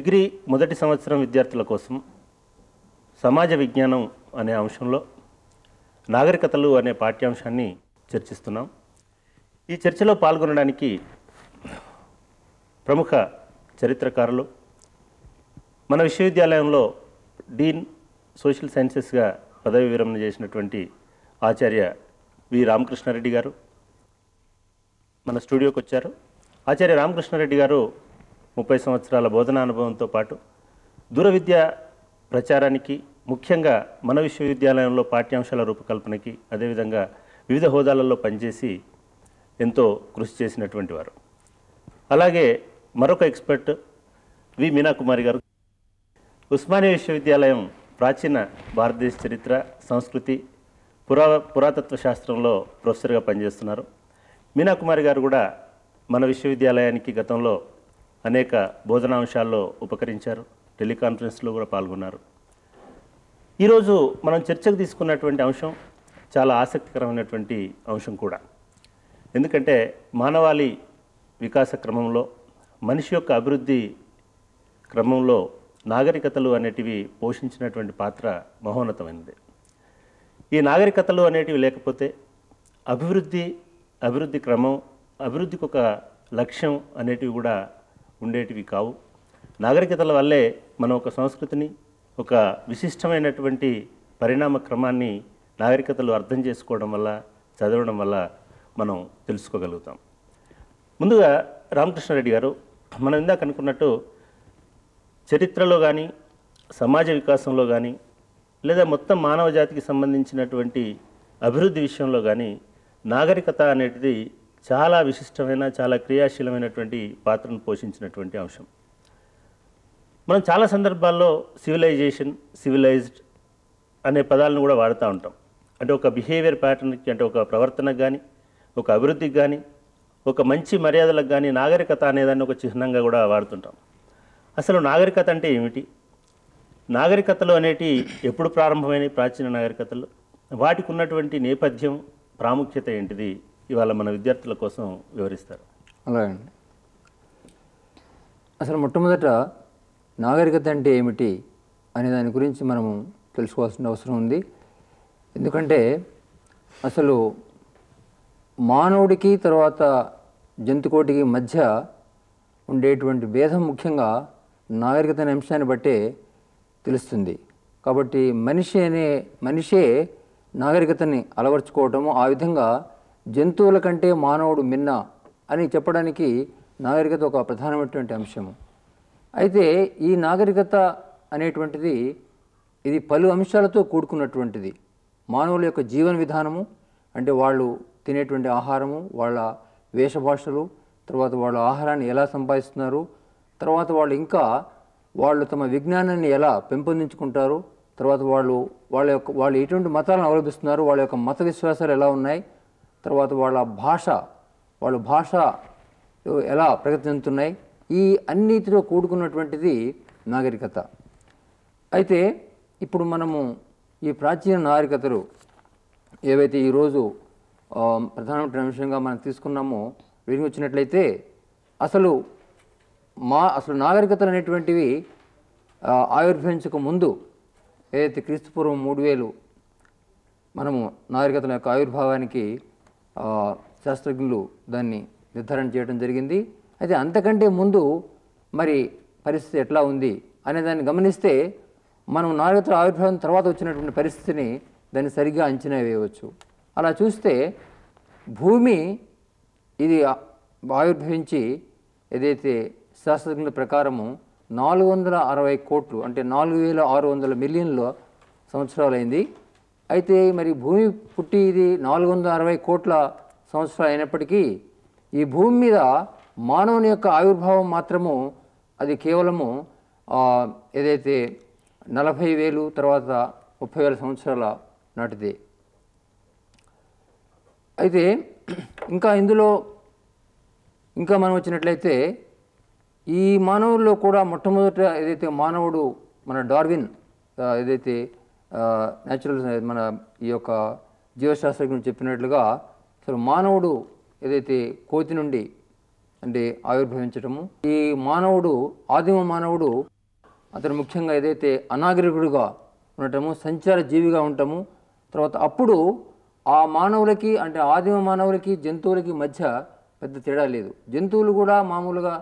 Degree మొదటి సంవత్సరం విద్యార్థుల కోసం సమాజ విజ్ఞానం అనే అంశంలో నాగరికతలు అనే పాఠ్యాంశాన్ని చర్చిస్తున్నాం. ఈ చర్చలో పాల్గొనడానికి ప్రముఖ చరిత్రకారులు మన విశ్వవిద్యాలయంలో డీన్ సోషల్ సైన్సెస్గా పదవి విరమణ చేసినటువంటి ఆచార్య వి రామకృష్ణారెడ్డి గారు మన స్టూడియోకి వచ్చారు ఆచార్య రామకృష్ణారెడ్డి గారు ముప్పై సంవత్సరాల బోధనా అనుభవంతో పాటు దూర విద్య ప్రచారానికి ముఖ్యంగా మన విశ్వవిద్యాలయంలో పాఠ్యాంశాల రూపకల్పనకి అదేవిధంగా వివిధ హోదాలలో పనిచేసి ఎంతో కృషి చేసినటువంటి వారు. అలాగే మరొక ఎక్స్పర్ట్ వి మీనాకుమారి గారు. ఉస్మానియా విశ్వవిద్యాలయం ప్రాచీన భారతదేశ చరిత్ర సంస్కృతి పురా పురాతత్వ శాస్త్రంలో ప్రొఫెసర్గా పనిచేస్తున్నారు. మీనాకుమారి గారు కూడా మన విశ్వవిద్యాలయానికి గతంలో అనేక బోధనాంశాల్లో ఉపకరించారు టెలికాన్ఫరెన్స్లో కూడా పాల్గొన్నారు. ఈరోజు మనం చర్చకు తీసుకున్నటువంటి అంశం చాలా ఆసక్తికరమైనటువంటి అంశం కూడా. ఎందుకంటే మానవాళి వికాస క్రమంలో మనిషి యొక్క అభివృద్ధి క్రమంలో నాగరికతలు అనేటివి పోషించినటువంటి పాత్ర మహోన్నతమైనది. ఈ నాగరికతలు అనేటివి లేకపోతే అభివృద్ధి అభివృద్ధి క్రమం అభివృద్ధికి ఒక లక్ష్యం అనేటివి కూడా ఉండేటివి కావు. నాగరికతల వల్లే మనం ఒక సంస్కృతిని ఒక విశిష్టమైనటువంటి పరిణామ క్రమాన్ని నాగరికతలు అర్థం చేసుకోవడం వల్ల చదవడం వల్ల మనం తెలుసుకోగలుగుతాం. ముందుగా రామకృష్ణారెడ్డి గారు మనం ఇందాక అనుకున్నట్టు చరిత్రలో కానీ సమాజ వికాసంలో కానీ లేదా మొత్తం మానవ జాతికి సంబంధించినటువంటి అభివృద్ధి విషయంలో కానీ నాగరికత అనేది చాలా విశిష్టమైన చాలా క్రియాశీలమైనటువంటి పాత్రను పోషించినటువంటి అంశం. మనం చాలా సందర్భాల్లో సివిలైజేషన్ సివిలైజ్డ్ అనే పదాలను కూడా వాడుతూ ఉంటాం. అంటే ఒక బిహేవియర్ ప్యాటర్న్కి అంటే ఒక ప్రవర్తనకు కానీ ఒక అభివృద్ధికి కానీ ఒక మంచి మర్యాదలకు కానీ నాగరికత అనేదాన్ని ఒక చిహ్నంగా కూడా వాడుతుంటాం. అసలు నాగరికత అంటే ఏమిటి? నాగరికతలు అనేటి ఎప్పుడు ప్రారంభమైనవి ప్రాచీన నాగరికతలు. వాటికి ఉన్నటువంటి నేపథ్యం ప్రాముఖ్యత ఏంటిది? ఇవాళ మన విద్యార్థుల కోసం వివరిస్తారు. అలాగండి. అసలు మొట్టమొదట నాగరికత అంటే ఏమిటి అనే దాని గురించి మనము తెలుసుకోవాల్సిన అవసరం ఉంది. ఎందుకంటే అసలు మానవుడికి తర్వాత జంతుకోటికి మధ్య ఉండేటువంటి భేదం ముఖ్యంగా నాగరికత అనే అంశాన్ని బట్టే తెలుస్తుంది. కాబట్టి మనిషి అనే మనిషే నాగరికతని అలవర్చుకోవటము ఆ విధంగా జంతువుల కంటే మానవుడు మిన్న అని చెప్పడానికి నాగరికత ఒక ప్రధానమైనటువంటి అంశము. అయితే ఈ నాగరికత అనేటువంటిది ఇది పలు అంశాలతో కూడుకున్నటువంటిది. మానవుల యొక్క జీవన విధానము అంటే వాళ్ళు తినేటువంటి ఆహారము వాళ్ళ వేషభాషలు తర్వాత వాళ్ళ ఆహారాన్ని ఎలా సంపాదిస్తున్నారు తర్వాత వాళ్ళు ఇంకా వాళ్ళు తమ విజ్ఞానాన్ని ఎలా పెంపొందించుకుంటారు తర్వాత వాళ్ళు వాళ్ళ యొక్క వాళ్ళు ఎటువంటి మతాలను అవలంబిస్తున్నారు వాళ్ళ యొక్క మత విశ్వాసాలు ఎలా ఉన్నాయి తర్వాత వాళ్ళ భాష వాళ్ళ భాష ఎలా ప్రగతి చెందుతున్నాయి ఈ అన్నిటితో కూడుకున్నటువంటిది నాగరికత. అయితే ఇప్పుడు మనము ఈ ప్రాచీన నాగరికతలు ఏవైతే ఈరోజు ప్రధానమైన అంశంగా మనం తీసుకున్నామో వీరికి వచ్చినట్లయితే అసలు మా అసలు నాగరికతలు అనేటువంటివి ఆవిర్భవించక ముందు ఏదైతే క్రీస్తుపూర్వం మూడు వేలు మనము నాగరికతల యొక్క ఆవిర్భావానికి శాస్త్రజ్ఞులు దాన్ని నిర్ధారణ చేయడం జరిగింది. అయితే అంతకంటే ముందు మరి పరిస్థితి ఎట్లా ఉంది అనే దాన్ని గమనిస్తే మనం నాగరికతల ఆవిర్భావం తర్వాత వచ్చినటువంటి పరిస్థితిని దాన్ని సరిగ్గా అంచనా వేయవచ్చు. అలా చూస్తే భూమి ఇది ఆవిర్భవించి ఏదైతే శాస్త్రజ్ఞుల ప్రకారము నాలుగు వందల అరవై కోట్లు అంటే నాలుగు వేల ఆరు వందల మిలియన్ల సంవత్సరాలైంది. అయితే మరి భూమి పుట్టి ఇది నాలుగు వందల అరవై కోట్ల సంవత్సరాలు అయినప్పటికీ ఈ భూమి మీద మానవుని యొక్క ఆవిర్భావం మాత్రము అది కేవలము ఏదైతే నలభై వేలు తర్వాత ముప్పై వేల సంవత్సరాల నాటిది. అయితే ఇంకా ఇందులో ఇంకా మనం వచ్చినట్లయితే ఈ మానవుల్లో కూడా మొట్టమొదట ఏదైతే మానవుడు మన డార్విన్ ఏదైతే న్యాచురల్ మన ఈ యొక్క జీవశాస్త్రజ్ఞుడు చెప్పినట్లుగా అసలు మానవుడు ఏదైతే కోతి నుండి అంటే ఆవిర్భవించటము ఈ మానవుడు ఆదిమ మానవుడు అతను ముఖ్యంగా ఏదైతే అనాగరికుడిగా ఉండటము సంచార జీవిగా ఉండటము తర్వాత అప్పుడు ఆ మానవులకి అంటే ఆదిమ మానవులకి జంతువులకి మధ్య పెద్ద తేడా లేదు. జంతువులు కూడా మామూలుగా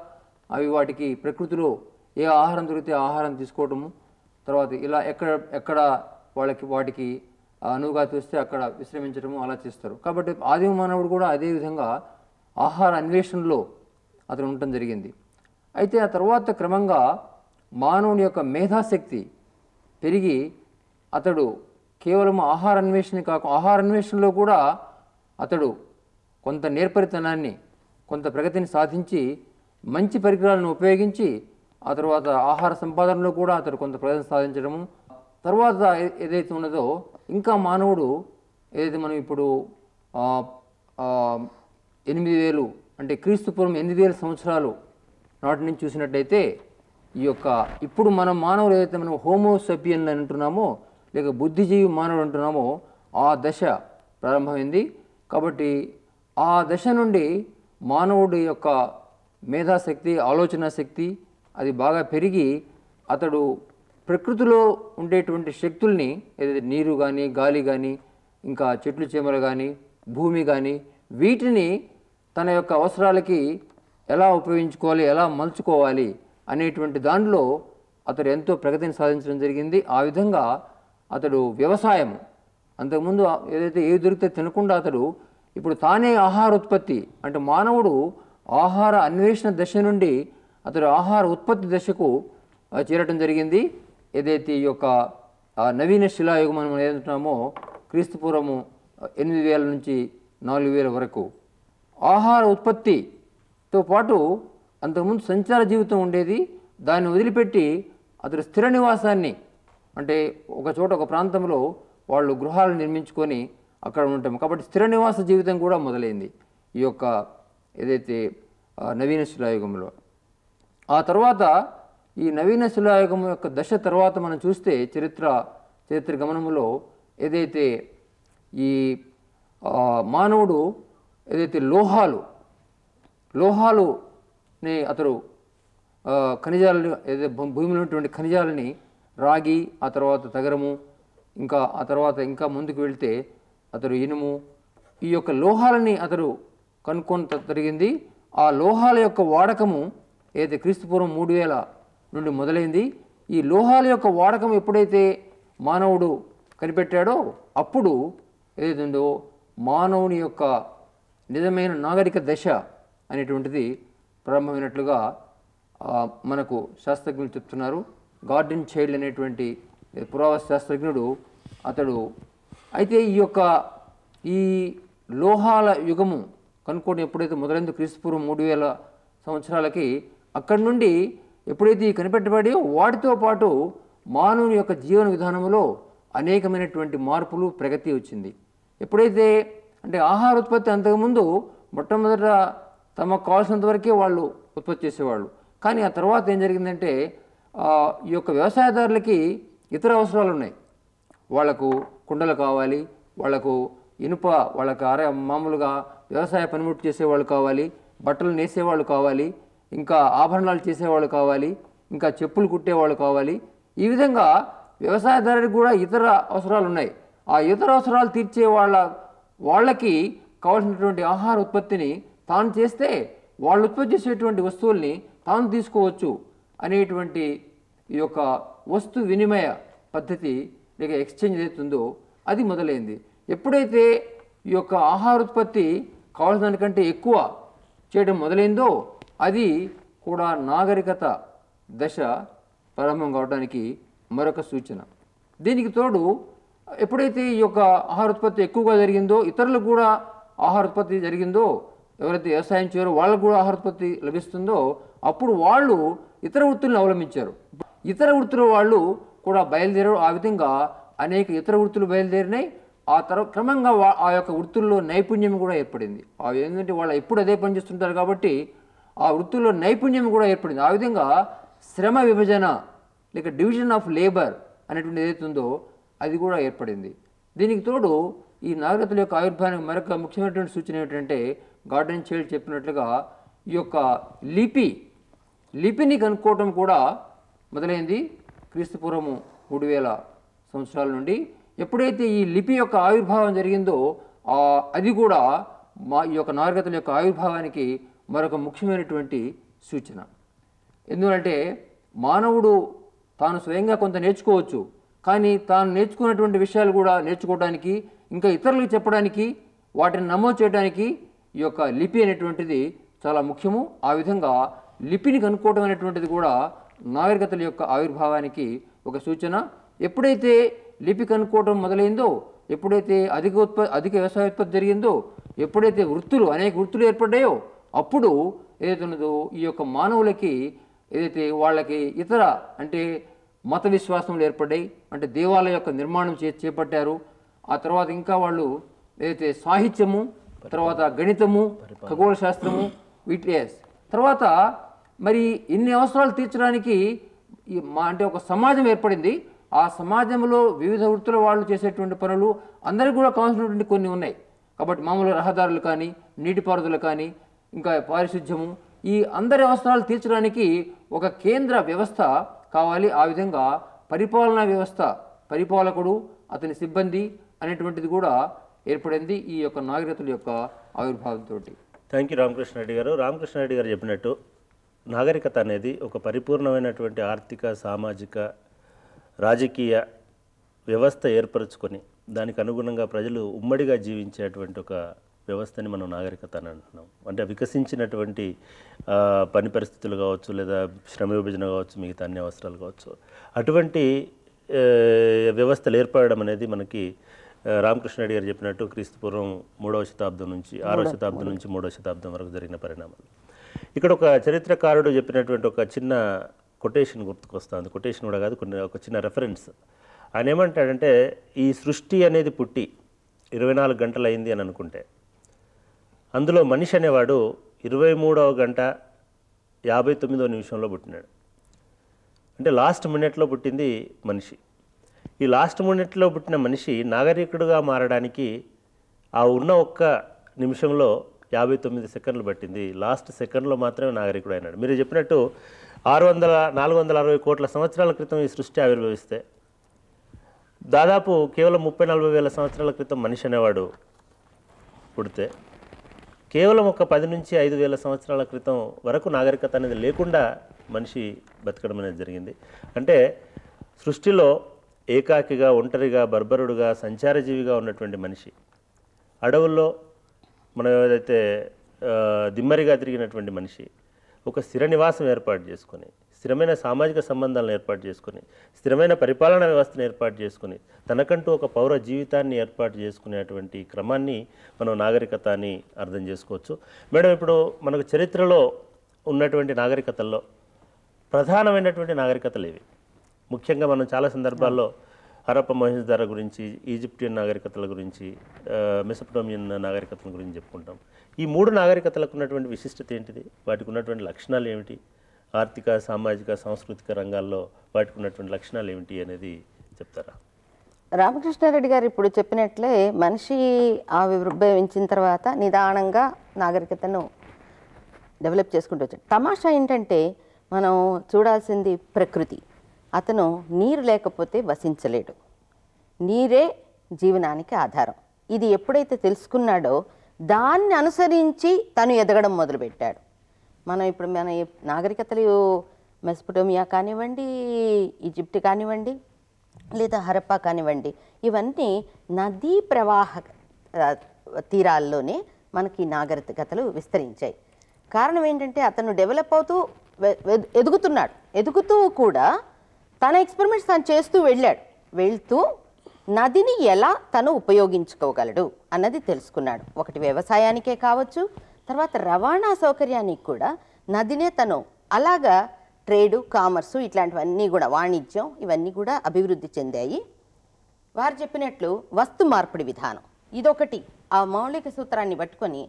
అవి వాటికి ప్రకృతిలో ఏ ఆహారం దొరికితే ఆహారం తీసుకోవటము తర్వాత ఇలా ఎక్కడ ఎక్కడ వాళ్ళకి వాటికి అనువుగా చూస్తే అక్కడ విశ్రమించడము అలా చేస్తారు. కాబట్టి ఆదిమ మానవుడు కూడా అదే విధంగా ఆహార అన్వేషణలో అతను ఉండటం జరిగింది. అయితే ఆ తర్వాత క్రమంగా మానవుని యొక్క మేధాశక్తి పెరిగి అతడు కేవలం ఆహార అన్వేషణ కాక ఆహార అన్వేషణలో కూడా అతడు కొంత నేర్పరితనాన్ని కొంత ప్రగతిని సాధించి మంచి పరికరాలను ఉపయోగించి ఆ తర్వాత ఆహార సంపాదనలో కూడా అతడు కొంత ప్రగతిని సాధించడము తర్వాత ఏదైతే ఉన్నదో ఇంకా మానవుడు ఏదైతే మనం ఇప్పుడు ఎనిమిది వేలు అంటే క్రీస్తుపూర్వం ఎనిమిది వేల సంవత్సరాలు నాటి నుంచి చూసినట్టయితే ఈ యొక్క ఇప్పుడు మనం మానవులు ఏదైతే మనం హోమోసెపియన్ అని అంటున్నామో లేక బుద్ధిజీవి మానవుడు అంటున్నామో ఆ దశ ప్రారంభమైంది. కాబట్టి ఆ దశ నుండి మానవుడి యొక్క మేధాశక్తి ఆలోచన శక్తి అది బాగా పెరిగి అతడు ప్రకృతిలో ఉండేటువంటి శక్తుల్ని ఏదైతే నీరు కానీ గాలి కానీ ఇంకా చెట్లు చీమలు కానీ భూమి కానీ వీటిని తన యొక్క అవసరాలకి ఎలా ఉపయోగించుకోవాలి ఎలా మలుచుకోవాలి అనేటువంటి దానిలో అతడు ఎంతో ప్రగతిని సాధించడం జరిగింది. ఆ విధంగా అతడు వ్యవసాయం అంతకుముందు ఏదైతే ఏది దొరికితే తినకుండా అతడు ఇప్పుడు తానే ఆహార ఉత్పత్తి అంటే మానవుడు ఆహార అన్వేషణ దశ నుండి అతడు ఆహార ఉత్పత్తి దశకు చేరటం జరిగింది. ఏదైతే ఈ యొక్క నవీన శిలాయుగం మనం ఏదంటున్నామో క్రీస్తుపూర్వము ఎనిమిది వేల నుంచి నాలుగు వేల వరకు. ఆహార ఉత్పత్తితో పాటు అంతకుముందు సంచార జీవితం ఉండేది దాన్ని వదిలిపెట్టి అతడు స్థిర నివాసాన్ని అంటే ఒక చోట ఒక ప్రాంతంలో వాళ్ళు గృహాలు నిర్మించుకొని అక్కడ ఉంటాం కాబట్టి స్థిర నివాస జీవితం కూడా మొదలైంది ఈ యొక్క ఏదైతే నవీన శిలాయుగంలో. ఆ తర్వాత ఈ నవీన శిలాయుగం యొక్క దశ తర్వాత మనం చూస్తే చరిత్ర చరిత్ర గమనములో ఏదైతే ఈ మానవుడు ఏదైతే లోహాలు లోహాలుని అతడు ఖనిజాలని ఏదైతే భూ- భూమిలో ఉన్నటువంటి ఖనిజాలని రాగి ఆ తర్వాత తగరము ఇంకా ఆ తర్వాత ఇంకా ముందుకు వెళ్తే అతడు ఇనుము ఈ యొక్క లోహాలని అతడు కనుక్కొని జరిగింది ఆ లోహాల యొక్క వాడకము ఏదైతే క్రీస్తుపూర్వం మూడు వేల నుండి మొదలైంది. ఈ లోహాల యొక్క వాడకం ఎప్పుడైతే మానవుడు కనిపెట్టాడో అప్పుడు ఏదైతుందో మానవుని యొక్క నిజమైన నాగరిక దశ అనేటువంటిది ప్రారంభమైనట్లుగా మనకు శాస్త్రజ్ఞులు చెప్తున్నారు. గార్డెన్ చైల్డ్ అనేటువంటి పురావస్తు శాస్త్రజ్ఞుడు అతడు. అయితే ఈ యొక్క ఈ లోహాల యుగము కనుక్కోవడం ఎప్పుడైతే మొదలైందో క్రీస్తుపూర్వం మూడు వేల సంవత్సరాలకి అక్కడి నుండి ఎప్పుడైతే ఈ కనిపెట్టబడి వాటితో పాటు మానవుని యొక్క జీవన విధానంలో అనేకమైనటువంటి మార్పులు ప్రగతి వచ్చింది. ఎప్పుడైతే అంటే ఆహార ఉత్పత్తి అంతకుముందు మొట్టమొదట తమకు కావాల్సినంత వరకే వాళ్ళు ఉత్పత్తి చేసేవాళ్ళు. కానీ ఆ తర్వాత ఏం జరిగిందంటే ఈ యొక్క వ్యవసాయదారులకి ఇతర అవసరాలు ఉన్నాయి. వాళ్ళకు కుండలు కావాలి వాళ్ళకు ఇనుప వాళ్ళకి అరే మామూలుగా వ్యవసాయ పనిముట్లు చేసేవాళ్ళు కావాలి బట్టలు నేసేవాళ్ళు కావాలి ఇంకా ఆభరణాలు చేసేవాళ్ళు కావాలి ఇంకా చెప్పులు కుట్టేవాళ్ళు కావాలి. ఈ విధంగా వ్యవసాయదారుడికి కూడా ఇతర అవసరాలు ఉన్నాయి. ఆ ఇతర అవసరాలు తీర్చే వాళ్ళ వాళ్ళకి కావాల్సినటువంటి ఆహార ఉత్పత్తిని తాను చేస్తే వాళ్ళు ఉత్పత్తి చేసేటువంటి వస్తువుల్ని తాను తీసుకోవచ్చు అనేటువంటి ఈ యొక్క వస్తు వినిమయ పద్ధతి లేక ఎక్స్చేంజ్ అవుతుందో అది మొదలైంది. ఎప్పుడైతే ఈ యొక్క ఆహార ఉత్పత్తి కావాల్సిన దానికంటే ఎక్కువ చేయడం మొదలైందో అది కూడా నాగరికత దశ ప్రారంభం కావడానికి మరొక సూచన. దీనికి తోడు ఎప్పుడైతే ఈ యొక్క ఆహార ఉత్పత్తి ఎక్కువగా జరిగిందో ఇతరులకు కూడా ఆహార ఉత్పత్తి జరిగిందో ఎవరైతే వ్యవసాయం చేయరో వాళ్ళకు కూడా ఆహార ఉత్పత్తి లభిస్తుందో అప్పుడు వాళ్ళు ఇతర వృత్తులను అవలంబించారు. ఇతర వృత్తుల వాళ్ళు కూడా బయలుదేరారు. ఆ విధంగా అనేక ఇతర వృత్తులు బయలుదేరినాయి. ఆ తర్వాత క్రమంగా ఆ యొక్క వృత్తుల్లో నైపుణ్యం కూడా ఏర్పడింది. ఏంటంటే వాళ్ళు ఎప్పుడు అదే పని చేస్తుంటారు కాబట్టి ఆ వృత్తుల్లో నైపుణ్యం కూడా ఏర్పడింది. ఆ విధంగా శ్రమ విభజన లేక డివిజన్ ఆఫ్ లేబర్ అనేటువంటి ఏదైతే ఉందో అది కూడా ఏర్పడింది. దీనికి తోడు ఈ నాగరికతల యొక్క ఆవిర్భావానికి మరొక ముఖ్యమైనటువంటి సూచన ఏమిటంటే గార్డెన్ చైల్డ్ చెప్పినట్లుగా ఈ యొక్క లిపి లిపిని కనుక్కోవటం కూడా మొదలైంది క్రీస్తుపూర్వము మూడు వేల సంవత్సరాల నుండి. ఎప్పుడైతే ఈ లిపి యొక్క ఆవిర్భావం జరిగిందో అది కూడా మా ఈ యొక్క నాగరికతల యొక్క ఆవిర్భావానికి మరొక ముఖ్యమైనటువంటి సూచన. ఎందుకంటే మానవుడు తాను స్వయంగా కొంత నేర్చుకోవచ్చు. కానీ తాను నేర్చుకున్నటువంటి విషయాలు కూడా నేర్చుకోవడానికి ఇంకా ఇతరులకు చెప్పడానికి వాటిని నమోదు చేయడానికి ఈ యొక్క లిపి అనేటువంటిది చాలా ముఖ్యము. ఆ విధంగా లిపిని కనుక్కోవడం అనేటువంటిది కూడా నాగరికతల యొక్క ఆవిర్భావానికి ఒక సూచన. ఎప్పుడైతే లిపి కనుక్కోవడం మొదలైందో ఎప్పుడైతే అధిక ఉత్ప అధిక వ్యవసాయోత్పత్తి జరిగిందో ఎప్పుడైతే వృత్తులు అనేక వృత్తులు ఏర్పడ్డాయో అప్పుడు ఏదైతే ఉన్నదో ఈ యొక్క మానవులకి ఏదైతే వాళ్ళకి ఇతర అంటే మత విశ్వాసములు ఏర్పడ్డాయి అంటే దేవాలయ యొక్క నిర్మాణం చే చేపట్టారు. ఆ తర్వాత ఇంకా వాళ్ళు ఏదైతే సాహిత్యము తర్వాత గణితము ఖగోళ శాస్త్రము వీటిఎస్ తర్వాత మరి ఇన్ని అవసరాలు తీర్చడానికి మా అంటే ఒక సమాజం ఏర్పడింది. ఆ సమాజంలో వివిధ వృత్తుల వాళ్ళు చేసేటువంటి పనులు అందరికీ కూడా కావాల్సినటువంటి కొన్ని ఉన్నాయి. కాబట్టి మామూలు రహదారులు కానీ నీటిపారుదల కానీ ఇంకా పారిశుధ్యము ఈ అందరి అవసరాలు తీర్చడానికి ఒక కేంద్ర వ్యవస్థ కావాలి. ఆ విధంగా పరిపాలనా వ్యవస్థ పరిపాలకుడు అతని సిబ్బంది అనేటువంటిది కూడా ఏర్పడింది ఈ యొక్క నాగరికతల యొక్క ఆవిర్భావంతో థ్యాంక్ యూ రామకృష్ణారెడ్డి గారు. రామకృష్ణారెడ్డి గారు చెప్పినట్టు నాగరికత అనేది ఒక పరిపూర్ణమైనటువంటి ఆర్థిక సామాజిక రాజకీయ వ్యవస్థ ఏర్పరచుకొని దానికి అనుగుణంగా ప్రజలు ఉమ్మడిగా జీవించేటువంటి ఒక వ్యవస్థని మనం నాగరికత అని అంటున్నాం. అంటే వికసించినటువంటి పని పరిస్థితులు కావచ్చు లేదా శ్రమ విభజన కావచ్చు మిగతా అన్ని అవసరాలు కావచ్చు. అటువంటి వ్యవస్థలు ఏర్పడడం అనేది మనకి ఆ, రామకృష్ణారెడ్డి గారు చెప్పినట్టు క్రీస్తుపూర్వం మూడవ శతాబ్దం నుంచి ఆరవ శతాబ్దం నుంచి మూడవ శతాబ్దం వరకు జరిగిన పరిణామాలు. ఇక్కడ ఒక చరిత్రకారుడు చెప్పినటువంటి ఒక చిన్న కొటేషన్ గుర్తుకొస్తుంది. కొటేషన్ కూడా కాదు కొన్ని ఒక చిన్న రెఫరెన్స్ ఆయన ఏమంటాడంటే ఈ సృష్టి అనేది పుట్టి ఇరవై నాలుగు గంటలు అయింది అని అనుకుంటే అందులో మనిషి అనేవాడు ఇరవై మూడవ గంట యాభై తొమ్మిదవ నిమిషంలో పుట్టినాడు. అంటే లాస్ట్ మినిట్లో పుట్టింది మనిషి. ఈ లాస్ట్ మినిట్లో పుట్టిన మనిషి నాగరికుడుగా మారడానికి ఆ ఉన్న ఒక్క నిమిషంలో యాభై తొమ్మిది సెకండ్లు పట్టింది. లాస్ట్ సెకండ్లో మాత్రమే నాగరికుడు అయినాడు మీరు చెప్పినట్టు ఆరు వందల నాలుగు వందల అరవై కోట్ల సంవత్సరాల క్రితం ఈ సృష్టి ఆవిర్భవిస్తే దాదాపు కేవలం ముప్పై నలభై వేల సంవత్సరాల క్రితం మనిషి అనేవాడు పుడితే కేవలం ఒక పది నుంచి ఐదు వేల సంవత్సరాల క్రితం వరకు నాగరికత అనేది లేకుండా మనిషి బతకడం అనేది జరిగింది. అంటే సృష్టిలో ఏకాకిగా ఒంటరిగా బర్బరుడుగా సంచారజీవిగా ఉన్నటువంటి మనిషి అడవుల్లో మనం ఏదైతే దిమ్మరిగా తిరిగినటువంటి మనిషి ఒక స్థిర నివాసం ఏర్పాటు చేసుకొని స్థిరమైన సామాజిక సంబంధాలను ఏర్పాటు చేసుకొని స్థిరమైన పరిపాలనా వ్యవస్థను ఏర్పాటు చేసుకుని తనకంటూ ఒక పౌర జీవితాన్ని ఏర్పాటు చేసుకునేటువంటి క్రమాన్ని మనం నాగరికత అని అర్థం చేసుకోవచ్చు. మేడం ఇప్పుడు మనకు చరిత్రలో ఉన్నటువంటి నాగరికతల్లో ప్రధానమైనటువంటి నాగరికతలు ఇవి ముఖ్యంగా మనం చాలా సందర్భాల్లో హరప్ప మహేంద్ర గురించి ఈజిప్టియన్ నాగరికతల గురించి మెసపటోమియన్ నాగరికతల గురించి చెప్పుకుంటాం. ఈ మూడు నాగరికతలకు ఉన్నటువంటి విశిష్టత ఏంటిది? వాటికి ఉన్నటువంటి లక్షణాలు ఏమిటి? ఆర్థిక సామాజిక సాంస్కృతిక రంగాల్లో వాటికి ఉన్నటువంటి లక్షణాలు ఏమిటి అనేది చెప్తారా? రామకృష్ణారెడ్డి గారు ఇప్పుడు చెప్పినట్లే మనిషి ఆవిర్భవించిన తర్వాత నిదానంగా నాగరికతను డెవలప్ చేసుకుంటూ వచ్చాడు. తమాషా ఏంటంటే మనం చూడాల్సింది ప్రకృతి. అతను నీరు లేకపోతే వసించలేడు. నీరే జీవనానికి ఆధారం. ఇది ఎప్పుడైతే తెలుసుకున్నాడో దాన్ని అనుసరించి తను ఎదగడం మొదలుపెట్టాడు. మనం ఇప్పుడు మన నాగరికతలు మెస్పుటోమియా కానివ్వండి ఈజిప్ట్ కానివ్వండి లేదా హరప్పా కానివ్వండి ఇవన్నీ నదీ ప్రవాహ తీరాల్లోనే మనకి నాగరికతలు విస్తరించాయి. కారణం ఏంటంటే అతను డెవలప్ అవుతూ ఎదుగుతున్నాడు. ఎదుగుతూ కూడా తన ఎక్స్పెరిమెంట్స్ తను చేస్తూ వెళ్ళాడు. వెళ్తూ నదిని ఎలా తను ఉపయోగించుకోగలడు అన్నది తెలుసుకున్నాడు. ఒకటి వ్యవసాయానికే కావచ్చు తర్వాత రవాణా సౌకర్యానికి కూడా నదినే తను అలాగా ట్రేడు కామర్సు ఇట్లాంటివన్నీ కూడా వాణిజ్యం ఇవన్నీ కూడా అభివృద్ధి చెందాయి. వారు చెప్పినట్లు వస్తు మార్పిడి విధానం ఇదొకటి. ఆ మౌలిక సూత్రాన్ని పట్టుకొని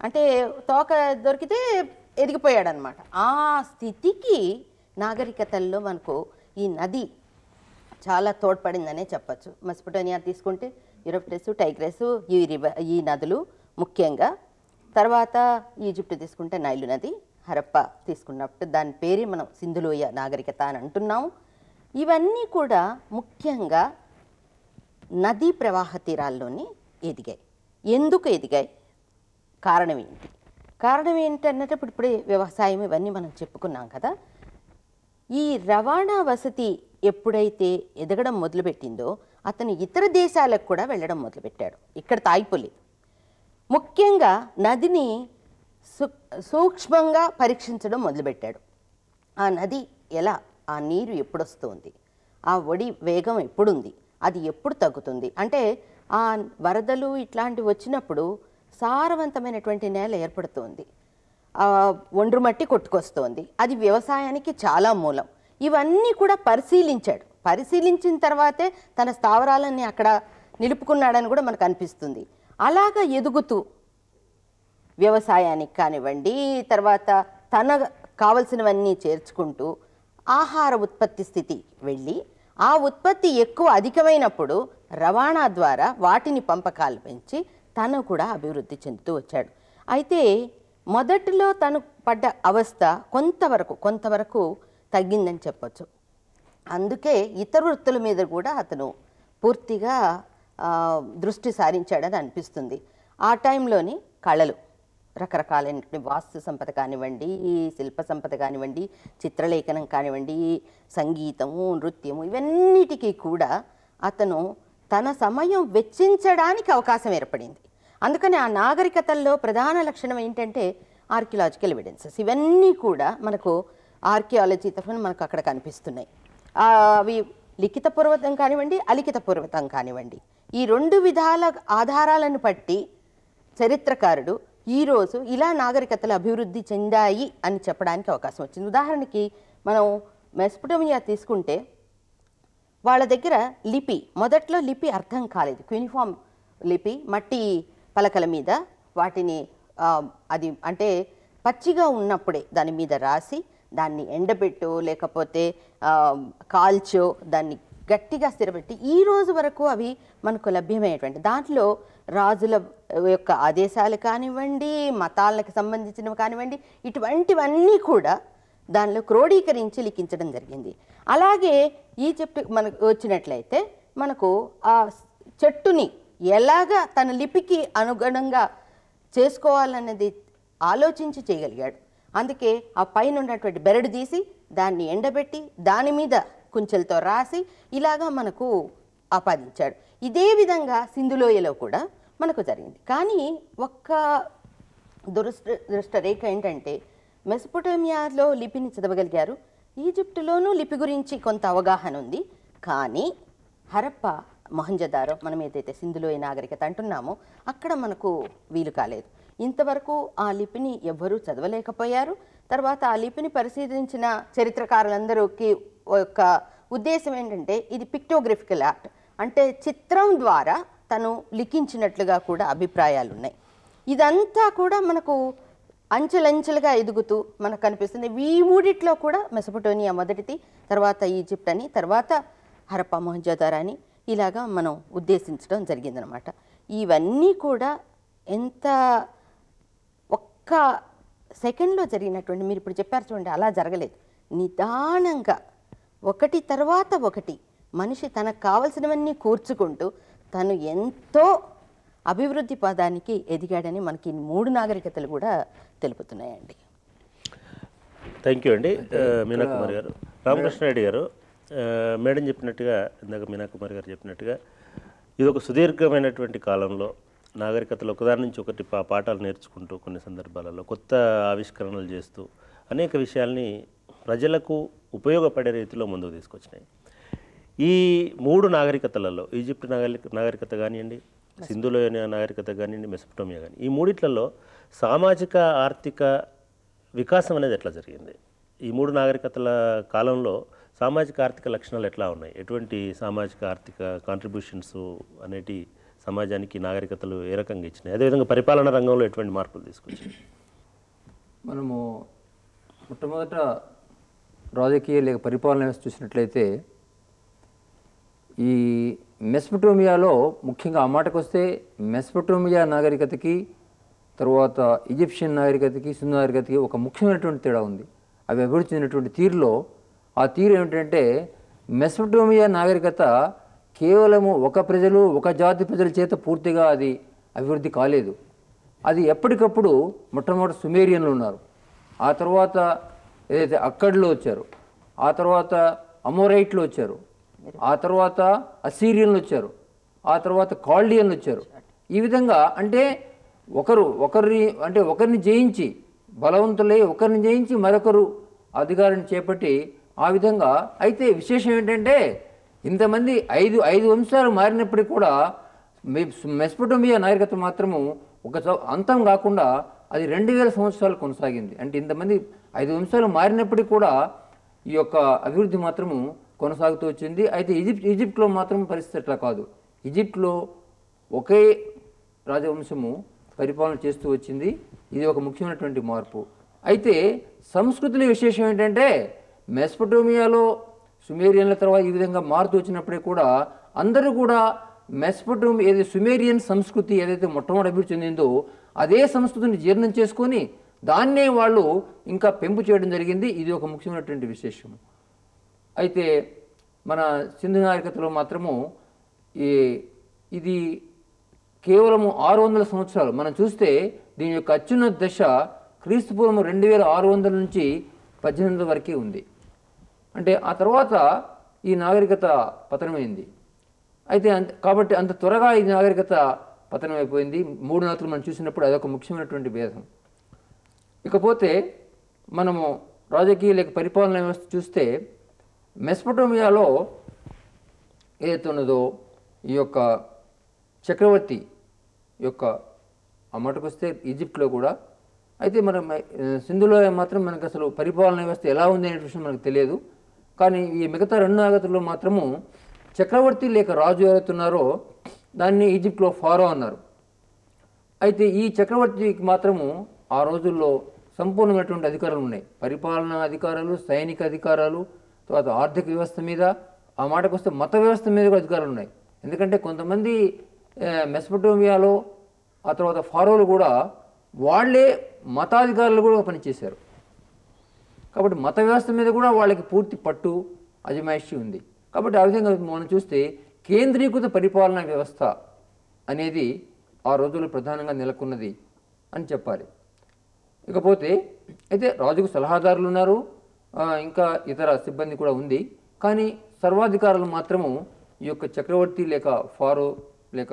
అంటే తోక దొరికితే ఎదిగిపోయాడనమాట. ఆ స్థితికి నాగరికతల్లో మనకు ఈ నది చాలా తోడ్పడిందనే చెప్పచ్చు. మెస్పటోనియా తీసుకుంటే యూరప్టెస్ టైగ్రెస్ ఈ రివ ఈ నదులు ముఖ్యంగా తర్వాత ఈజిప్ట్ తీసుకుంటే నైలు నది హరప్ప తీసుకున్నప్పుడు దాని పేరే మనం సింధులోయ నాగరికత అని అంటున్నాం ఇవన్నీ కూడా ముఖ్యంగా నదీ ప్రవాహ తీరాల్లోనే ఎదిగాయి. ఎందుకు ఎదిగాయి? కారణం ఏంటి? కారణం ఏంటి అన్నప్పుడు ఇప్పుడే వ్యవసాయం ఇవన్నీ మనం చెప్పుకున్నాం కదా. ఈ రవాణా వసతి ఎప్పుడైతే ఎదగడం మొదలుపెట్టిందో అతను ఇతర దేశాలకు కూడా వెళ్ళడం మొదలుపెట్టాడు. ఇక్కడ తాగిపోలేదు ముఖ్యంగా నదిని సు సూక్ష్మంగా పరీక్షించడం మొదలుపెట్టాడు. ఆ నది ఎలా? ఆ నీరు ఎప్పుడొస్తుంది? ఆ ఒడి వేగం ఎప్పుడుంది? అది ఎప్పుడు తగ్గుతుంది? అంటే ఆ వరదలు ఇట్లాంటివి వచ్చినప్పుడు సారవంతమైనటువంటి నేల ఏర్పడుతుంది. ఆ ఒండ్రు మట్టి కొట్టుకొస్తోంది. అది వ్యవసాయానికి చాలా మూలం. ఇవన్నీ కూడా పరిశీలించాడు. పరిశీలించిన తర్వాతే తన స్థావరాలన్నీ అక్కడ నిలుపుకున్నాడని కూడా మనకు అనిపిస్తుంది. అలాగా ఎదుగుతూ వ్యవసాయానికి కానివ్వండి తర్వాత తన కావలసినవన్నీ చేర్చుకుంటూ ఆహార ఉత్పత్తి స్థితి వెళ్ళి ఆ ఉత్పత్తి ఎక్కువ అధికమైనప్పుడు రవాణా ద్వారా వాటిని పంపకాలు పెంచి తను కూడా అభివృద్ధి చెందుతూ వచ్చాడు. అయితే మొదటిలో తను పడ్డ అవస్థ కొంతవరకు కొంతవరకు తగ్గిందని చెప్పచ్చు. అందుకే ఇతర వృత్తుల మీద కూడా అతను పూర్తిగా దృష్టి సారించాడని అనిపిస్తుంది. ఆ టైంలోని కళలు రకరకాలైనటువంటి వాస్తు సంపద కానివ్వండి శిల్ప సంపద కానివ్వండి చిత్రలేఖనం కానివ్వండి సంగీతము నృత్యము ఇవన్నిటికీ కూడా అతను తన సమయం వెచ్చించడానికి అవకాశం ఏర్పడింది. అందుకని ఆ నాగరికతల్లో ప్రధాన లక్షణం ఏంటంటే ఆర్కియలాజికల్ ఎవిడెన్సెస్. ఇవన్నీ కూడా మనకు ఆర్కియాలజీ తరఫున మనకు అక్కడ కనిపిస్తున్నాయి. అవి అవి లిఖితపూర్వకం కానివ్వండి అలిఖితపూర్వకం కానివ్వండి. ఈ రెండు విధాల ఆధారాలను బట్టి చరిత్రకారుడు ఈరోజు ఇలా నాగరికతలు అభివృద్ధి చెందాయి అని చెప్పడానికి అవకాశం వచ్చింది. ఉదాహరణకి మనం మెస్పుటమియా తీసుకుంటే వాళ్ళ దగ్గర లిపి మొదట్లో లిపి అర్థం కాలేదు. క్యూనిఫామ్ లిపి మట్టి పలకల మీద వాటిని అది అంటే పచ్చిగా ఉన్నప్పుడే దాని మీద రాసి దాన్ని ఎండబెట్టో లేకపోతే కాల్చో దాన్ని గట్టిగా స్థిరపెట్టి ఈ రోజు వరకు అవి మనకు లభ్యమయ్యేటువంటి. దాంట్లో రాజుల యొక్క ఆదేశాలు కానివ్వండి మతాలకు సంబంధించినవి కానివ్వండి ఇటువంటివన్నీ కూడా దానిలో క్రోడీకరించి లిఖించడం జరిగింది. అలాగే ఈ చెట్టు మనకు వచ్చినట్లయితే మనకు ఆ చెట్టుని ఎలాగా తన లిపికి అనుగుణంగా చేసుకోవాలన్నది ఆలోచించి చేయగలిగాడు. అందుకే ఆ పైన ఉన్నటువంటి బెరడు తీసి దాన్ని ఎండబెట్టి దాని మీద కుంచెలతో రాసి ఇలాగా మనకు ఆపాదించాడు. ఇదే విధంగా సింధులోయలో కూడా మనకు జరిగింది. కానీ ఒక్క దురష్ట దృష్ట రేఖ ఏంటంటే మెసపోటోమియాలో లిపిని చదవగలిగారు. ఈజిప్టులోనూ లిపి గురించి కొంత అవగాహన ఉంది. కానీ హరప్ప మొహంజదారో మనం ఏదైతే సింధులోయ నాగరికత అంటున్నామో అక్కడ మనకు వీలు కాలేదు. ఇంతవరకు ఆ లిపిని ఎవ్వరూ చదవలేకపోయారు. తర్వాత ఆ లిపిని పరిశీలించిన చరిత్రకారులందరికీ ఒక ఉద్దేశం ఏంటంటే ఇది పిక్టోగ్రఫికల్ ఆర్ట్. అంటే చిత్రం ద్వారా తను లిఖించినట్లుగా కూడా అభిప్రాయాలు ఉన్నాయి ఇదంతా కూడా మనకు అంచెలంచెలుగా ఎదుగుతూ మనకు కనిపిస్తుంది. ఈ మూడిట్లో కూడా మెసపటోనియా మొదటిది తర్వాత ఈజిప్ట్ అని తర్వాత హరప్ప మొహంజోదారో అని ఇలాగా మనం ఉద్దేశించడం జరిగిందనమాట ఇవన్నీ కూడా ఎంత ఒక్క సెకండ్లో జరిగినటువంటి మీరు ఇప్పుడు చెప్పారు చూడండి అలా జరగలేదు. నిదానంగా ఒకటి తర్వాత ఒకటి మనిషి తనకు కావలసినవన్నీ కూర్చుకుంటూ తను ఎంతో అభివృద్ధి పదానికి ఎదిగాడని మనకి మూడు నాగరికతలు కూడా తెలుపుతున్నాయండి. థ్యాంక్ యూ అండి. ఆ, మీనా కుమార్ గారు. రామకృష్ణారెడ్డి గారు ఆ, మేడం చెప్పినట్టుగా ఇందాక మీనా కుమార్ గారు చెప్పినట్టుగా ఇది ఒక సుదీర్ఘమైనటువంటి కాలంలో నాగరికతలు ఒకదాని నుంచి ఒకటి పా పాఠాలు నేర్చుకుంటూ కొన్ని సందర్భాలలో కొత్త ఆవిష్కరణలు చేస్తూ అనేక విషయాల్ని ప్రజలకు ఉపయోగపడే రీతిలో ముందుకు తీసుకొచ్చినాయి. ఈ మూడు నాగరికతలలో ఈజిప్ట్ నాగరిక నాగరికత కానివ్వండి సింధులోయ నాగరికత కానివ్వండి మెసపటోమియా కానీ ఈ మూడిట్లలో సామాజిక ఆర్థిక వికాసం అనేది ఎట్లా జరిగింది? ఈ మూడు నాగరికతల కాలంలో సామాజిక ఆర్థిక లక్షణాలు ఎట్లా ఉన్నాయి? ఎటువంటి సామాజిక ఆర్థిక కాంట్రిబ్యూషన్స్ అనేటి సమాజానికి నాగరికతలు ఏ రకంగా ఇచ్చినాయి? అదేవిధంగా పరిపాలన రంగంలో ఎటువంటి మార్పులు తీసుకొచ్చాయి? మనము మొట్టమొదట రాజకీయ లేక పరిపాలన వ్యవస్థ చూసినట్లయితే ఈ మెస్పటోమియాలో ముఖ్యంగా ఆ మాటకు వస్తే మెస్పటోమియా నాగరికతకి తర్వాత ఈజిప్షియన్ నాగరికతకి సింధు నాగరికతకి ఒక ముఖ్యమైనటువంటి తేడా ఉంది. అవి అభివృద్ధి చెందినటువంటి తీరులో ఆ తీరు ఏమిటంటే మెస్పటోమియా నాగరికత కేవలము ఒక ప్రజలు ఒక జాతి ప్రజల చేత పూర్తిగా అది అభివృద్ధి కాలేదు. అది ఎప్పటికప్పుడు మొట్టమొదటి సుమేరియన్లు ఉన్నారు. ఆ తర్వాత ఏదైతే అక్కడ్లో వచ్చారు ఆ తర్వాత అమోరైట్లు వచ్చారు ఆ తర్వాత అసీరియన్లు వచ్చారు ఆ తర్వాత కాల్డియన్లు వచ్చారు. ఈ విధంగా అంటే ఒకరు ఒకరిని అంటే ఒకరిని జయించి బలవంతులై ఒకరిని జయించి మరొకరు అధికారాన్ని చేపట్టి ఆ విధంగా అయితే విశేషం ఏంటంటే ఇంతమంది ఐదు ఐదు వంశాలు మారినప్పటికీ కూడా మె- మెస్పటోమియా నాగరికత మాత్రము ఒక అంతం కాకుండా అది రెండు వేల సంవత్సరాలు కొనసాగింది. అంటే ఇంతమంది ఐదు వంశాలు మారినప్పటికీ కూడా ఈ యొక్క అభివృద్ధి మాత్రము కొనసాగుతూ వచ్చింది. అయితే ఈజిప్ట్ ఈజిప్ట్లో మాత్రం పరిస్థితి అట్లా కాదు. ఈజిప్ట్లో ఒకే రాజవంశము పరిపాలన చేస్తూ వచ్చింది. ఇది ఒక ముఖ్యమైనటువంటి మార్పు. అయితే సంస్కృతుల విశేషం ఏంటంటే మెస్పటోమియాలో సుమేరియన్ల తర్వాత ఈ విధంగా మారుతూ వచ్చినప్పుడే కూడా అందరూ కూడా మెస్పటం ఏది సుమేరియన్ సంస్కృతి ఏదైతే మొట్టమొదటి అభివృద్ధి చెందిందో అదే సంస్కృతిని జీర్ణం చేసుకొని దాన్నే వాళ్ళు ఇంకా పెంపు చేయడం జరిగింది. ఇది ఒక ముఖ్యమైనటువంటి విశేషం. అయితే మన సింధు నాగరికతలో మాత్రము ఈ ఇది కేవలము ఆరు వందల సంవత్సరాలు. మనం చూస్తే దీని యొక్క అత్యున్నత దశ క్రీస్తుపూర్వం రెండు వేల ఆరు వందల నుంచి పద్దెనిమిది వందల వరకే ఉంది. అంటే ఆ తర్వాత ఈ నాగరికత పతనమైంది. అయితే అంత కాబట్టి అంత త్వరగా ఈ నాగరికత పతనం అయిపోయింది మూడు నాతులు మనం చూసినప్పుడు అదొక ముఖ్యమైనటువంటి భేదం. ఇకపోతే మనము రాజకీయ లేక పరిపాలన వ్యవస్థ చూస్తే మెస్పటోమియాలో ఏదైతే ఉన్నదో ఈ యొక్క చక్రవర్తి యొక్క ఆ మాటకు వస్తే ఈజిప్ట్లో కూడా. అయితే మనం సింధులో మాత్రం మనకు అసలు పరిపాలన వ్యవస్థ ఎలా ఉంది అనే విషయం మనకు తెలియదు. కానీ ఈ మిగతా రెండు నాగతుల్లో మాత్రము చక్రవర్తి లేక రాజు ఎవరైతున్నారో దాన్ని ఈజిప్ట్లో ఫారో అన్నారు. అయితే ఈ చక్రవర్తికి మాత్రము ఆ రోజుల్లో సంపూర్ణమైనటువంటి అధికారాలు ఉన్నాయి. పరిపాలనా అధికారాలు సైనిక అధికారాలు తర్వాత ఆర్థిక వ్యవస్థ మీద ఆ మాటకు వస్తే మత వ్యవస్థ మీద కూడా అధికారాలు ఉన్నాయి. ఎందుకంటే కొంతమంది మెస్పటోమియాలో ఆ తర్వాత ఫారోలు కూడా వాళ్ళే మతాధికారులు కూడా పనిచేశారు. కాబట్టి మత వ్యవస్థ మీద కూడా వాళ్ళకి పూర్తి పట్టు అజమాయిషి ఉంది. కాబట్టి ఆ విధంగా మనం చూస్తే కేంద్రీకృత పరిపాలనా వ్యవస్థ అనేది ఆ రోజుల్లో ప్రధానంగా నెలకొన్నది అని చెప్పాలి. ఇకపోతే అయితే రాజుకు సలహాదారులు ఉన్నారు ఇంకా ఇతర సిబ్బంది కూడా ఉంది. కానీ సర్వాధికారులు మాత్రము ఈ యొక్క చక్రవర్తి లేక ఫారో లేక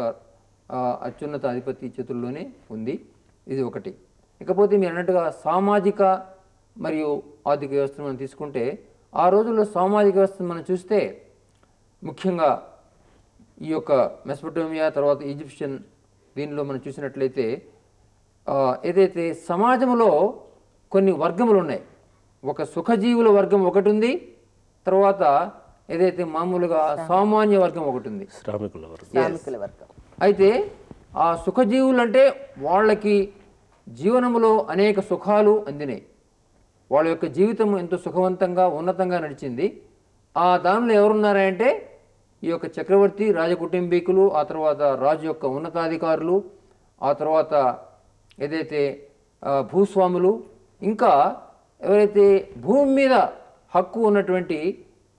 అత్యున్నత అధిపతి చేతుల్లోనే ఉంది. ఇది ఒకటి. ఇకపోతే మీరు అన్నట్టుగా సామాజిక మరియు ఆర్థిక వ్యవస్థను మనం తీసుకుంటే ఆ రోజుల్లో సామాజిక వ్యవస్థను మనం చూస్తే ముఖ్యంగా ఈ యొక్క మెస్పటోమియా తర్వాత ఈజిప్షియన్ దీనిలో మనం చూసినట్లయితే ఏదైతే సమాజంలో కొన్ని వర్గములు ఉన్నాయి ఒక సుఖజీవుల వర్గం ఒకటి ఉంది తర్వాత ఏదైతే మామూలుగా సామాన్య వర్గం ఒకటి ఉంది శ్రామికుల వర్గం. అయితే ఆ సుఖజీవులు అంటే వాళ్ళకి జీవనంలో అనేక సుఖాలు అందినాయి వాళ్ళ యొక్క జీవితం ఎంతో సుఖవంతంగా ఉన్నతంగా నడిచింది. ఆ దానిలో ఎవరున్నారంటే ఈ యొక్క చక్రవర్తి రాజకుటుంబీకులు ఆ తర్వాత రాజు యొక్క ఉన్నతాధికారులు ఆ తర్వాత ఏదైతే భూస్వాములు ఇంకా ఎవరైతే భూమి మీద హక్కు ఉన్నటువంటి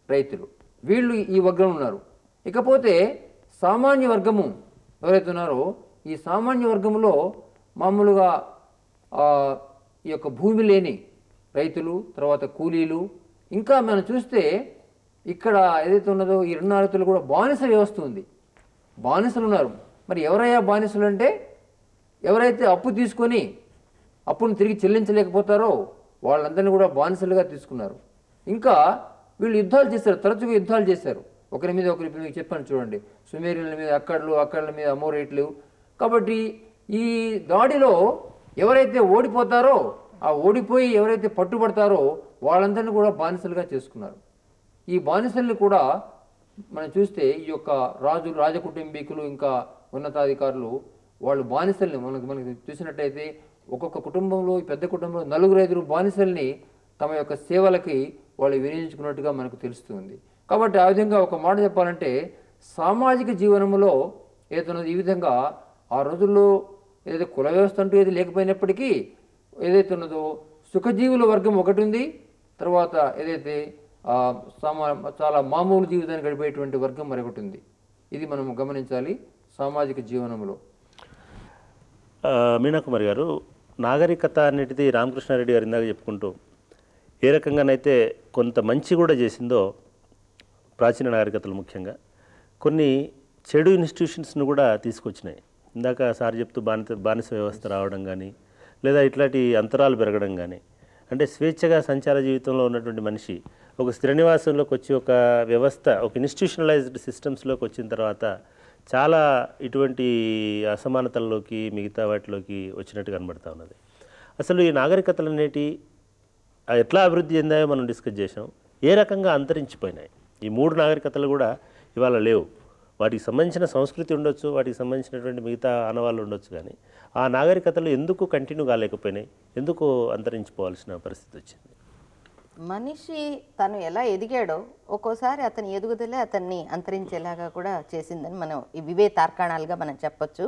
రైతులు వీళ్ళు ఈ వర్గం ఉన్నారు. ఇకపోతే సామాన్య వర్గము ఎవరైతే ఉన్నారో ఈ సామాన్య వర్గంలో మామూలుగా ఈ యొక్క భూమి లేని రైతులు తర్వాత కూలీలు. ఇంకా మనం చూస్తే ఇక్కడ ఏదైతే ఉన్నదో ఈ రెండు నాలుగులు కూడా బానిస వ్యవస్థ ఉంది. బానిసలు ఉన్నారు. మరి ఎవరయ్యా బానిసలు అంటే? ఎవరైతే అప్పు తీసుకొని అప్పును తిరిగి చెల్లించలేకపోతారో వాళ్ళందరినీ కూడా బానిసలుగా తీసుకున్నారు. ఇంకా వీళ్ళు యుద్ధాలు చేశారు. తరచుగా యుద్ధాలు చేశారు. ఒకరి మీద ఒకరి మీద మీకు చెప్పాను చూడండి. సుమేరియన్ల మీద అక్కడలు అక్కడ్ల మీద అమోరేట్లు. కాబట్టి ఈ దాడిలో ఎవరైతే ఓడిపోతారో ఆ ఓడిపోయి ఎవరైతే పట్టుబడతారో వాళ్ళందరినీ కూడా బానిసలుగా చేసుకున్నారు. ఈ బానిసల్ని కూడా మనం చూస్తే ఈ యొక్క రాజు రాజకుటుంబీకులు ఇంకా ఉన్నతాధికారులు వాళ్ళు బానిసల్ని మనకు మనకి చూసినట్టయితే ఒక్కొక్క కుటుంబంలో పెద్ద కుటుంబంలో నలుగురు ఐదుగురు బానిసల్ని తమ యొక్క సేవలకి వాళ్ళు వినియోగించుకున్నట్టుగా మనకు తెలుస్తుంది. కాబట్టి ఆ విధంగా ఒక మాట చెప్పాలంటే సామాజిక జీవనంలో ఏదైనా ఈ విధంగా ఆ రోజుల్లో ఏదైతే కుల వ్యవస్థ అంటూ ఏది లేకపోయినప్పటికీ ఏదైతే ఉన్నదో సుఖజీవుల వర్గం ఒకటి ఉంది తర్వాత ఏదైతే సామా చాలా మామూలు జీవితాన్ని గడిపేటువంటి వర్గం మరొకటి ఉంది ఇది మనం గమనించాలి సామాజిక జీవనంలో. మీనాకుమారి గారు నాగరికత అనేటిది రామకృష్ణారెడ్డి గారు ఇందాక చెప్పుకుంటూ ఏ రకంగానైతే కొంత మంచి కూడా చేసిందో ప్రాచీన నాగరికతలు ముఖ్యంగా కొన్ని చెడు ఇన్స్టిట్యూషన్స్ను కూడా తీసుకొచ్చినాయి. ఇందాక సార్ చెప్తూ బానిస బానిస వ్యవస్థ రావడం కానీ లేదా ఇట్లాంటి అంతరాలు పెరగడం కానీ అంటే స్వేచ్ఛగా సంచార జీవితంలో ఉన్నటువంటి మనిషి ఒక స్థిర నివాసంలోకి వచ్చి ఒక వ్యవస్థ ఒక ఇన్స్టిట్యూషనలైజ్డ్ సిస్టమ్స్లోకి వచ్చిన తర్వాత చాలా ఇటువంటి అసమానతల్లోకి మిగతా వాటిలోకి వచ్చినట్టు కనబడతా ఉన్నది. అసలు ఈ నాగరికతలు అనేటి ఎట్లా అభివృద్ధి చెందాయో మనం డిస్కస్ చేసాం ఏ రకంగా అంతరించిపోయినాయి? ఈ మూడు నాగరికతలు కూడా ఇవాళ లేవు. వాటికి సంబంధించిన సంస్కృతి ఉండొచ్చు వాటికి సంబంధించినటువంటి మిగతా ఆనవాళ్ళు ఉండొచ్చు కానీ ఆ నాగరికతలు ఎందుకు కంటిన్యూ కాలేకపోయినాయి? ఎందుకు అంతరించిపోవాల్సిన పరిస్థితి వచ్చింది? మనిషి తను ఎలా ఎదిగాడో ఒక్కోసారి అతని ఎదుగుదలే అతన్ని అంతరించేలాగా కూడా చేసిందని మనం ఇవే తార్కాణాలుగా మనం చెప్పొచ్చు.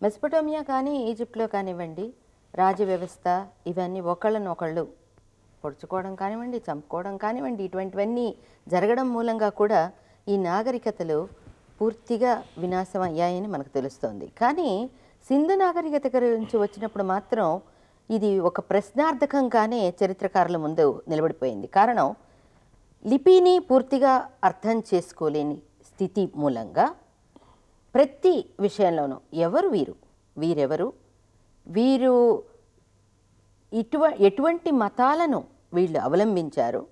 మెస్పటోమియా కానీ ఈజిప్ట్లో కానివ్వండి రాజ్య వ్యవస్థ ఇవన్నీ ఒకళ్ళని ఒకళ్ళు పొడుచుకోవడం కానివ్వండి చంపుకోవడం కానివ్వండి ఇటువంటివన్నీ జరగడం మూలంగా కూడా ఈ నాగరికతలు పూర్తిగా వినాశం అయ్యాయని మనకు తెలుస్తోంది. కానీ సింధు నాగరికత గురించి వచ్చినప్పుడు మాత్రం ఇది ఒక ప్రశ్నార్థకంగానే చరిత్రకారుల ముందు నిలబడిపోయింది. కారణం లిపిని పూర్తిగా అర్థం చేసుకోలేని స్థితి మూలంగా ప్రతి విషయంలోనూ ఎవరు వీరు? వీరెవరు? వీరు ఇటువ ఎటువంటి మతాలను వీళ్ళు అవలంబించారు?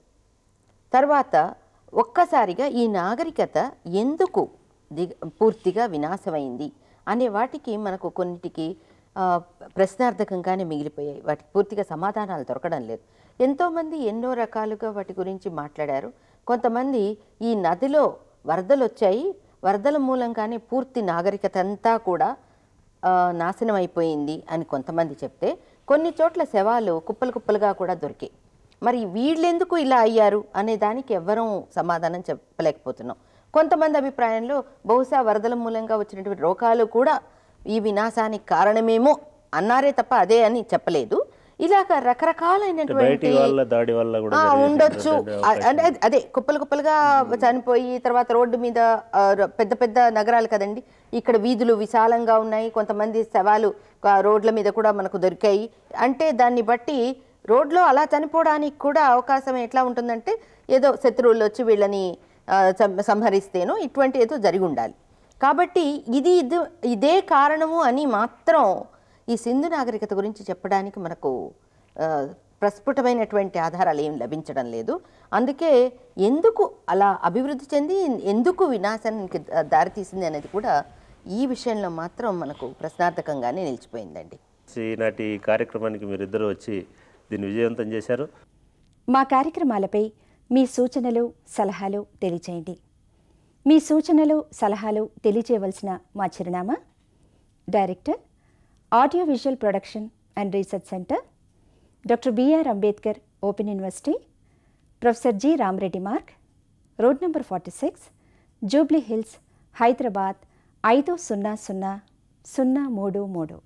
తర్వాత ఒక్కసారిగా ఈ నాగరికత ఎందుకు దిగ పూర్తిగా వినాశమైంది అనే వాటికి మనకు కొన్నిటికి ప్రశ్నార్థకంగానే మిగిలిపోయాయి. వాటికి పూర్తిగా సమాధానాలు దొరకడం లేదు. ఎంతోమంది ఎన్నో రకాలుగా వాటి గురించి మాట్లాడారు. కొంతమంది ఈ నదిలో వరదలు వచ్చాయి వరదల మూలంగానే పూర్తి నాగరికత అంతా కూడా నాశనం అయిపోయింది అని కొంతమంది చెప్తే కొన్ని చోట్ల శవాలు కుప్పలు కుప్పలుగా కూడా దొరికాయి. మరి వీళ్ళెందుకు ఇలా అయ్యారు అనే దానికి ఎవ్వరూ సమాధానం చెప్పలేకపోతున్నాం. కొంతమంది అభిప్రాయంలో బహుశా వరదల మూలంగా వచ్చినటువంటి రోగాలు కూడా ఈ వినాశానికి కారణమేమో అన్నారే తప్ప అదే అని చెప్పలేదు. ఇలాగ రకరకాలైనటువంటి ఉండొచ్చు. అదే కుప్పలు కుప్పలుగా చనిపోయి తర్వాత రోడ్డు మీద పెద్ద పెద్ద నగరాలు కదండి. ఇక్కడ వీధులు విశాలంగా ఉన్నాయి. కొంతమంది శవాలు రోడ్ల మీద కూడా మనకు దొరికాయి. అంటే దాన్ని బట్టి రోడ్లో అలా చనిపోవడానికి కూడా అవకాశం ఎట్లా ఉంటుందంటే ఏదో శత్రువులు వచ్చి వీళ్ళని సంహరిస్తేనో ఇటువంటి ఏదో జరిగి ఉండాలి కాబట్టి ఇది ఇది ఇదే కారణము అని మాత్రం ఈ సింధు నాగరికత గురించి చెప్పడానికి మనకు ప్రస్ఫుటమైనటువంటి ఆధారాలు ఏం లభించడం లేదు. అందుకే ఎందుకు అలా అభివృద్ధి చెంది ఎందుకు వినాశానికి దారితీసింది అనేది కూడా ఈ విషయంలో మాత్రం మనకు ప్రశ్నార్థకంగానే నిలిచిపోయిందండి. ఈనాటి కార్యక్రమానికి మీరిద్దరూ వచ్చి దీన్ని విజయవంతం చేశారు. మా కార్యక్రమాలపై మీ సూచనలు సలహాలు తెలియచేయండి. మీ సూచనలు సలహాలు తెలియచేయవలసిన మా చిరునామా director audio visual production and research centre doctor B R Ambedkar open university professor G. Ramareddy mark road number forty six Jubilee Hills Hyderabad ఐదు సున్నా సున్నా సున్నా మూడు మూడు.